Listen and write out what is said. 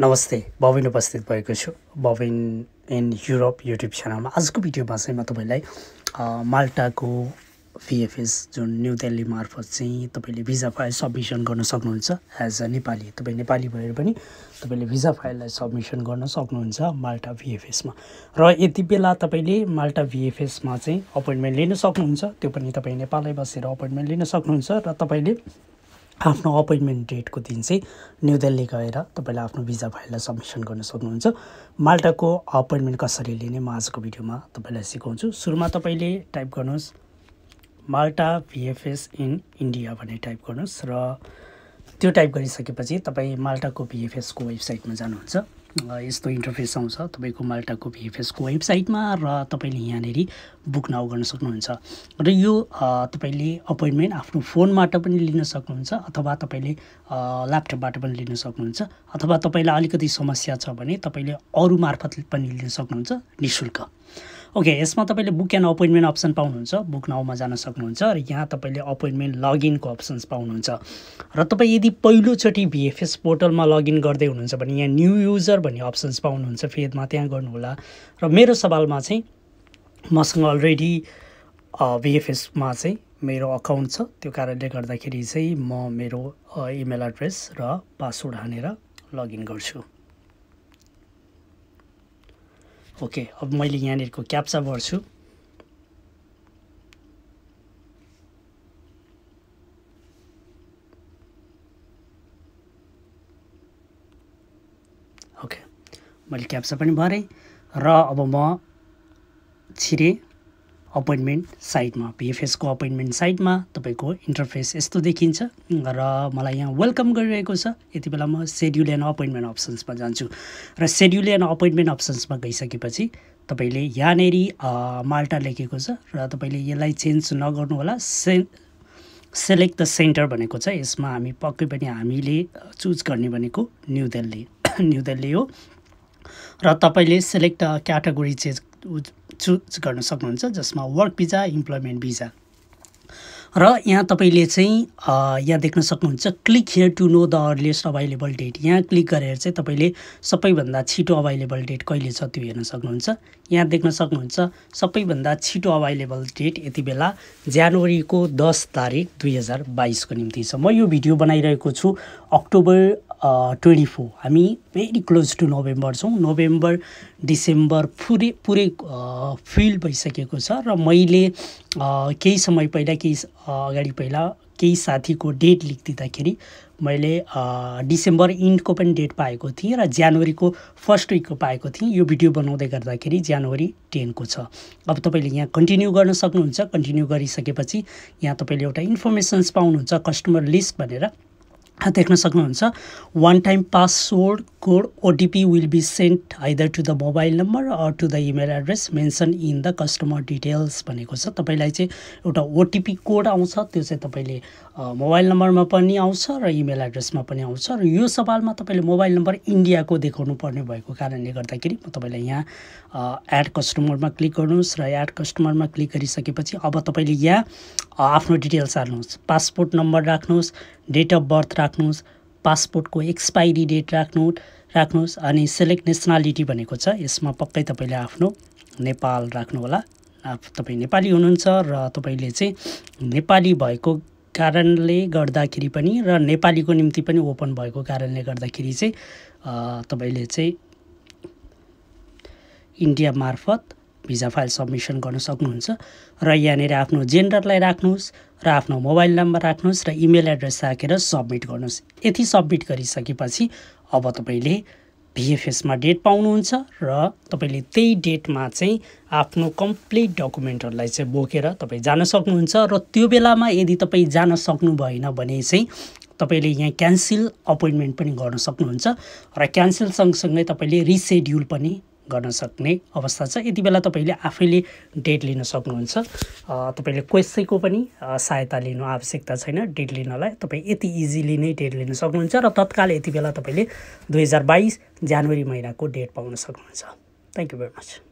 नमस्ते बबिन उपस्थित भएको छु। बबिन इन युरोप युट्युब च्यानलमा। आजको भिडियोमा चाहिँ म तपाईँलाई माल्टाको भिएफएस जुन न्यु दिल्ली मार्फत चाहिँ तपाईँले भिजा फाइल सब्मिसन गर्न सक्नुहुन्छ एज अ नेपाली। तपाईँ नेपाली भएर पनि तपाईँले भिजा फाइललाई सब्मिसन गर्न सक्नुहुन्छ माल्टा भिएफएसमा र यति बेला तपाईँले माल्टा भिएफएसमा चाहिँ अपोइन्टमेन्ट लिन सक्नुहुन्छ त्यो पनि तपाईँ नेपालै बसेर अपोइन्टमेन्ट लिन सक्नुहुन्छ र तपाईँले आफ्नो अपोइन्टमेन्ट डेटको दिन चाहिँ न्यु दिल्ली गएर तपाईँले आफ्नो भिजा फाइललाई सब्मिसन गर्न सक्नुहुन्छ। माल्टाको अपोइन्टमेन्ट कसरी लिने म आजको भिडियोमा तपाईँलाई सिकाउँछु। सुरुमा तपाईँले टाइप गर्नुहोस् माल्टा भिएफएस इन इन्डिया भन्ने टाइप गर्नुहोस् र त्यो टाइप गरिसकेपछि तपाईँ माल्टाको भिएफएसको वेबसाइटमा जानुहुन्छ। यस्तो इन्टरफेस आउँछ तपाईँको माल्टाको भिएफएसको वेबसाइटमा र तपाईँले यहाँनिर बुक नाउ गर्न सक्नुहुन्छ। र यो तपाईँले अपोइन्टमेन्ट आफ्नो फोनबाट पनि लिन सक्नुहुन्छ अथवा तपाईँले ल्यापटपबाट पनि लिन सक्नुहुन्छ अथवा तपाईँलाई अलिकति समस्या छ भने तपाईँले अरू मार्फत पनि लिन सक्नुहुन्छ नि शुल्क ओके यसमा तपाईँले बुक एन्ड अपोइन्टमेन्ट अप्सन पाउनुहुन्छ। बुक नाउमा जान सक्नुहुन्छ र यहाँ तपाईँले अपोइन्टमेन्ट लगइनको अप्सन्स पाउनुहुन्छ। र तपाईँ यदि पहिलोचोटि भिएफएस पोर्टलमा लगइन गर्दै हुनुहुन्छ भने यहाँ न्यू युजर भन्ने अप्सन्स पाउनुहुन्छ। फेदमा त्यहाँ गर्नुहोला। र मेरो सवालमा चाहिँ मसँग अलरेडी भिएफएसमा चाहिँ मेरो अकाउन्ट छ। त्यो कारणले गर्दाखेरि चाहिँ म मेरो इमेल एड्रेस र पासवर्ड हानेर लगइन गर्छु। ओके अब मैले यहाँनिरको क्याप्चा भर्छु। ओके मैले क्याप्चा पनि भरेँ र अब म छिरेँ। अपोइन्टमेन्ट साइटमा पिएफएसको अपोइन्टमेन्ट साइटमा तपाईँको इन्टरफेस यस्तो देखिन्छ र मलाई यहाँ वेलकम गरिरहेको छ। यति बेला म सेड्युल एन्ड अपोइन्टमेन्ट अप्सन्समा जान्छु। र सेड्युल एन्ड अपोइन्टमेन्ट अप्सन्समा गइसकेपछि तपाईँले यहाँनिर माल्टा लेखेको छ र तपाईँले यसलाई चेन्ज नगर्नु होला। से सेलेक्ट द सेन्टर भनेको छ। यसमा हामी पक्कै पनि हामीले चुज गर्ने भनेको न्यु दिल्ली न्यु दिल्ली हो। र तपाईँले सेलेक्ट क्याटेगोरी चेन्ज चुज गर्न सक्नुहुन्छ जसमा वर्क भिजा इम्प्लोइमेन्ट भिजा र यहाँ तपाईँले चाहिँ यहाँ देख्न सक्नुहुन्छ click here to know the earliest available date यहाँ क्लिक गरेर चाहिँ तपाईँले सबैभन्दा छिटो अभाइलेबल डेट कहिले छ त्यो हेर्न सक्नुहुन्छ। यहाँ देख्न सक्नुहुन्छ सबैभन्दा छिटो अभाइलेबल डेट यति बेला जनवरीको दस तारिक दुई हजार बाइसको निम्ति छ। म यो भिडियो बनाइरहेको छु अक्टोबर ट्वेन्टी फोर हामी भेरी क्लोज टु नोभेम्बर छौँ। नोभेम्बर डिसेम्बर पुरै पुरै फिल भइसकेको छ र मैले केही समय पहिला केही अगाडि पहिला केही साथीको डेट लेखिदिँदाखेरि मैले डिसेम्बर इन्डको पनि डेट पाएको थिएँ र जनवरीको फर्स्ट विकको पाएको थिएँ। यो भिडियो बनाउँदै गर्दाखेरि जनवरी टेनको छ। अब तपाईँले यहाँ कन्टिन्यू गर्न सक्नुहुन्छ। कन्टिन्यू गरिसकेपछि यहाँ तपाईँले एउटा इन्फर्मेसन्स पाउनुहुन्छ कस्टमर लिस्ट भनेर। देख्न सक्नुहुन्छ। One time password code OTP will be sent either to the mobile number or to the email address mention in the customer details भनेको छ। तपाईँलाई चाहिँ एउटा ओटिपी कोड आउँछ त्यो चाहिँ तपाईँले मोबाइल नम्बरमा पनि आउँछ र इमेल एड्रेसमा पनि आउँछ र यो सवालमा तपाईँले मोबाइल नम्बर इन्डियाको देखाउनु पर्ने भएको कारणले गर्दाखेरि म तपाईँलाई यहाँ एड कस्टमरमा क्लिक गर्नुहोस् र एड कस्टमरमा क्लिक गरिसकेपछि अब तपाईँले यहाँ आफ्नो डिटेल्स हाल्नुहोस्। पासपोर्ट नम्बर राख्नुहोस् डेट अफ बर्थ राख्नुहोस् पासपोर्टको एक्सपाइरी डेट राख्नु राख्नुहोस् अनि सेलेक्ट नेसनालिटी भनेको छ यसमा पक्कै तपाईँले आफ्नो नेपाल राख्नुहोला। तपाईँ नेपाली हुनुहुन्छ र तपाईँले चाहिँ नेपाली भएको कारणले गर्दाखेरि पनि र नेपालीको निम्ति पनि ओपन भएको कारणले गर्दाखेरि चाहिँ तपाईँले चाहिँ इन्डिया मार्फत भिजा फाइल सब्मिसन गर्न सक्नुहुन्छ र यहाँनिर आफ्नो जेन्डरलाई राख्नुहोस् र आफ्नो मोबाइल नम्बर राख्नुहोस् र इमेल एड्रेस राखेर सबमिट गर्नुहोस्। यति सबमिट गरिसकेपछि अब तपाईँले भिएफएसमा डेट पाउनुहुन्छ र तपाईँले त्यही डेटमा चाहिँ आफ्नो कम्प्लिट डकुमेन्टहरूलाई चाहिँ बोकेर तपाईँ जान सक्नुहुन्छ र त्यो बेलामा यदि तपाईँ जान सक्नु भएन भने चाहिँ तपाईँले यहाँ क्यान्सल अपोइन्टमेन्ट पनि गर्न सक्नुहुन्छ र क्यान्सल सँगसँगै तपाईँले रिसेड्युल पनि गर्न सक्ने अवस्था छ। यति बेला तपाईँले आफैले डेट लिन सक्नुहुन्छ। तपाईँले कसैको पनि सहायता लिनु आवश्यकता छैन डेट लिनलाई। तपाईँ यति इजिली नै डेट लिन सक्नुहुन्छ र तत्काल यति बेला तपाईँले दुई हजार बाइस जनवरी महिनाको डेट पाउन सक्नुहुन्छ। Thank you very much